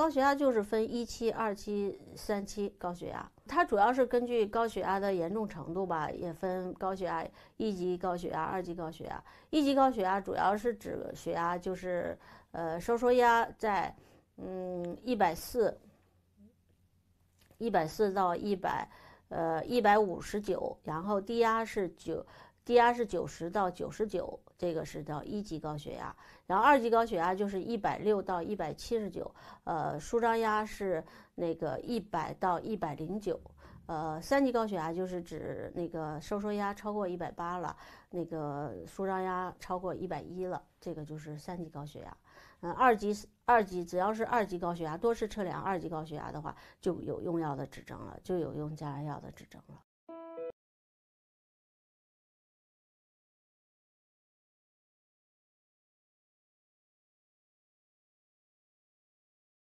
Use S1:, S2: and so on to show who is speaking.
S1: 高血压就是分一期、二期、三期高血压，它主要是根据高血压的严重程度吧，也分高血压一级高血压、二级高血压。一级高血压主要是指血压就是呃收缩压在嗯一百四。一百四到一百，呃，一百五十九，然后低压是九，低压是九十到九十九，这个是叫一级高血压。然后二级高血压就是一百六到一百七十九，呃，舒张压是那个一百到一百零九。呃，三级高血压就是指那个收缩压超过一百八了，那个舒张压超过一百一了，这个就是三级高血压。嗯，二级二级只要是二级高血压，多次测量二级高血压的话，就有用药的指征了，就有用降压药的指征了。